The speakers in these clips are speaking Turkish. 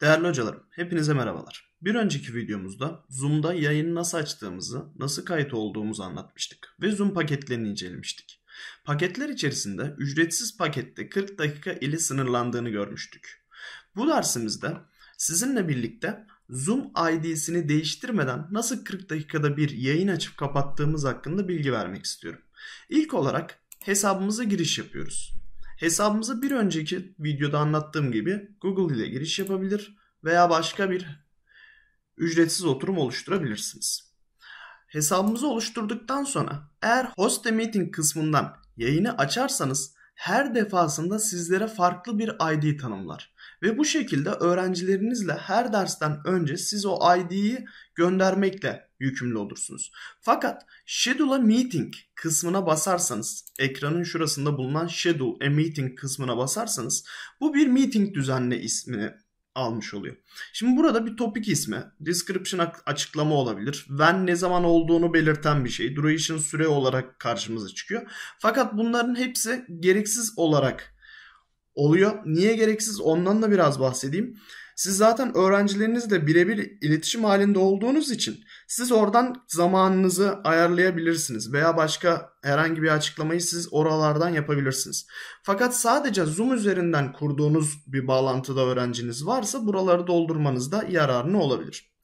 Değerli hocalarım, hepinize merhabalar. Bir önceki videomuzda Zoom'da yayını nasıl açtığımızı, nasıl kayıt olduğumuzu anlatmıştık ve Zoom paketlerini incelemiştik. Paketler içerisinde ücretsiz pakette 40 dakika ile sınırlandığını görmüştük. Bu dersimizde sizinle birlikte Zoom ID'sini değiştirmeden nasıl 40 dakikada bir yayın açıp kapattığımız hakkında bilgi vermek istiyorum. İlk olarak hesabımıza giriş yapıyoruz. Hesabımıza bir önceki videoda anlattığım gibi Google ile giriş yapabilir veya başka bir ücretsiz oturum oluşturabilirsiniz. Hesabımızı oluşturduktan sonra eğer Host a Meeting kısmından yayını açarsanız her defasında sizlere farklı bir ID tanımlar. Ve bu şekilde öğrencilerinizle her dersten önce siz o ID'yi göndermekle yükümlü olursunuz. Fakat Schedule a Meeting kısmına basarsanız, ekranın şurasında bulunan Schedule a Meeting kısmına basarsanız bu bir meeting düzenle ismini almış oluyor. Şimdi burada bir topik ismi, description açıklama olabilir. When ne zaman olduğunu belirten bir şey. Duration süre olarak karşımıza çıkıyor. Fakat bunların hepsi gereksiz olarak oluyor. Niye gereksiz ondan da biraz bahsedeyim. Siz zaten öğrencilerinizle birebir iletişim halinde olduğunuz için siz oradan zamanınızı ayarlayabilirsiniz veya başka herhangi bir açıklamayı siz oralardan yapabilirsiniz. Fakat sadece Zoom üzerinden kurduğunuz bir bağlantıda öğrenciniz varsa buraları doldurmanızda yararlı olabilir.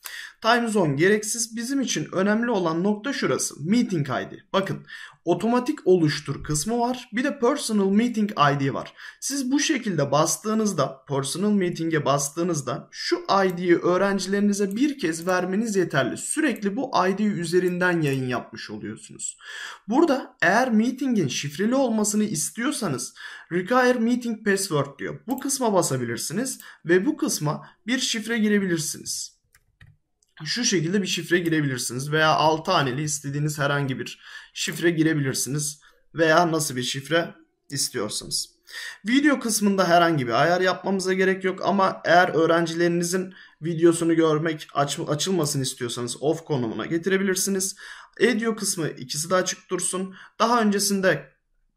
Time zone gereksiz. Bizim için önemli olan nokta şurası. Meeting ID. Bakın otomatik oluştur kısmı var. Bir de personal meeting ID var. Siz bu şekilde bastığınızda personal meeting'e bastığınızda şu ID'yi öğrencilerinize bir kez vermeniz yeterli. Sürekli bu ID üzerinden yayın yapmış oluyorsunuz. Burada eğer meetingin şifreli olmasını istiyorsanız require meeting password diyor. Bu kısma basabilirsiniz ve bu kısma bir şifre girebilirsiniz şu şekilde bir şifre girebilirsiniz veya 6 haneli istediğiniz herhangi bir şifre girebilirsiniz veya nasıl bir şifre istiyorsanız. Video kısmında herhangi bir ayar yapmamıza gerek yok ama eğer öğrencilerinizin videosunu görmek aç, açılmasını istiyorsanız off konumuna getirebilirsiniz. Audio kısmı ikisi de açık dursun. Daha öncesinde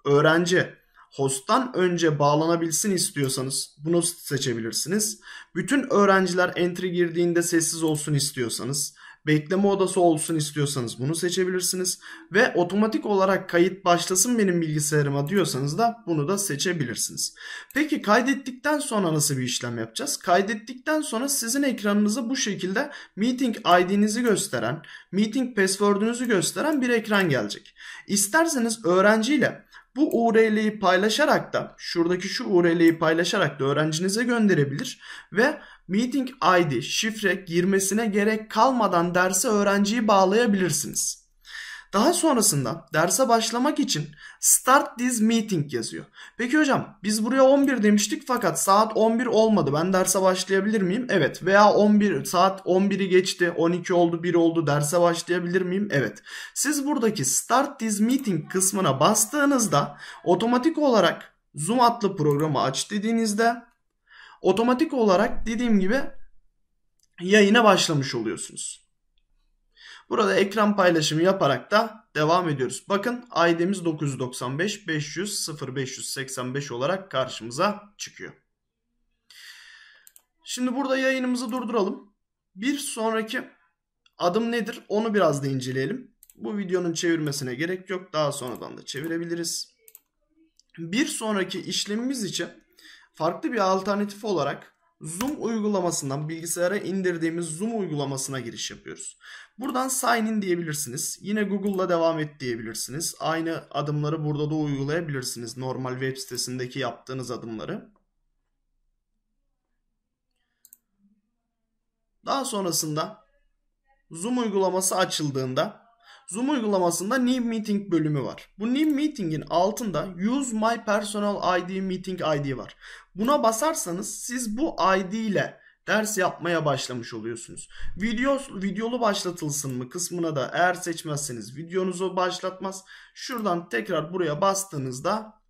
öğrenci host'tan önce bağlanabilsin istiyorsanız bunu seçebilirsiniz. Bütün öğrenciler entry girdiğinde sessiz olsun istiyorsanız, bekleme odası olsun istiyorsanız bunu seçebilirsiniz. Ve otomatik olarak kayıt başlasın benim bilgisayarıma diyorsanız da bunu da seçebilirsiniz. Peki kaydettikten sonra nasıl bir işlem yapacağız? Kaydettikten sonra sizin ekranınıza bu şekilde meeting ID'nizi gösteren, meeting password'ünüzü gösteren bir ekran gelecek. İsterseniz öğrenciyle bu URL'yi paylaşarak da şuradaki şu URL'yi paylaşarak da öğrencinize gönderebilir ve meeting ID, şifre girmesine gerek kalmadan derse öğrenciyi bağlayabilirsiniz. Daha sonrasında derse başlamak için start this meeting yazıyor. Peki hocam biz buraya 11 demiştik fakat saat 11 olmadı. Ben derse başlayabilir miyim? Evet. Veya 11 saat 11'i geçti, 12 oldu, 1 oldu. Derse başlayabilir miyim? Evet. Siz buradaki start this meeting kısmına bastığınızda otomatik olarak Zoom adlı programı aç dediğinizde otomatik olarak dediğim gibi yayına başlamış oluyorsunuz. Burada ekran paylaşımı yaparak da devam ediyoruz. Bakın ID'miz 995 500 0585 olarak karşımıza çıkıyor. Şimdi burada yayınımızı durduralım. Bir sonraki adım nedir onu biraz da inceleyelim. Bu videonun çevirmesine gerek yok. Daha sonradan da çevirebiliriz. Bir sonraki işlemimiz için farklı bir alternatif olarak Zoom uygulamasından bilgisayara indirdiğimiz Zoom uygulamasına giriş yapıyoruz. Buradan sign in diyebilirsiniz. Yine Google'la devam et diyebilirsiniz. Aynı adımları burada da uygulayabilirsiniz. Normal web sitesindeki yaptığınız adımları. Daha sonrasında Zoom uygulaması açıldığında Zoom uygulamasında New Meeting bölümü var. Bu New Meeting'in altında Use My Personal ID Meeting ID var. Buna basarsanız siz bu ID ile ders yapmaya başlamış oluyorsunuz. Video videolu başlatılsın mı kısmına da eğer seçmezseniz videonuzu başlatmaz. Şuradan tekrar buraya bastığınızda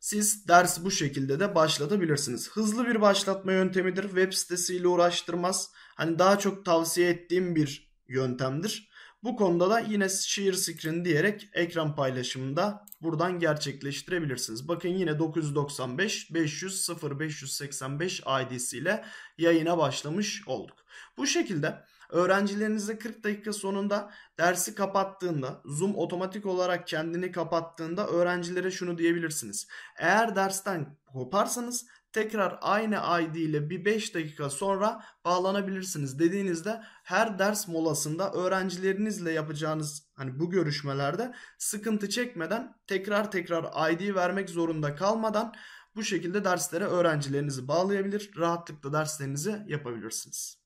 siz dersi bu şekilde de başlatabilirsiniz. Hızlı bir başlatma yöntemidir. Web sitesiyle uğraştırmaz. Hani daha çok tavsiye ettiğim bir yöntemdir. Bu konuda da yine share screen diyerek ekran paylaşımında buradan gerçekleştirebilirsiniz. Bakın yine 995 500 0585 ID'siyle yayına başlamış olduk. Bu şekilde öğrencilerinize 40 dakika sonunda dersi kapattığında Zoom otomatik olarak kendini kapattığında öğrencilere şunu diyebilirsiniz. Eğer dersten koparsanız tekrar aynı ID ile bir 5 dakika sonra bağlanabilirsiniz dediğinizde her ders molasında öğrencilerinizle yapacağınız hani bu görüşmelerde sıkıntı çekmeden tekrar tekrar ID vermek zorunda kalmadan bu şekilde derslere öğrencilerinizi bağlayabilir, rahatlıkla derslerinizi yapabilirsiniz.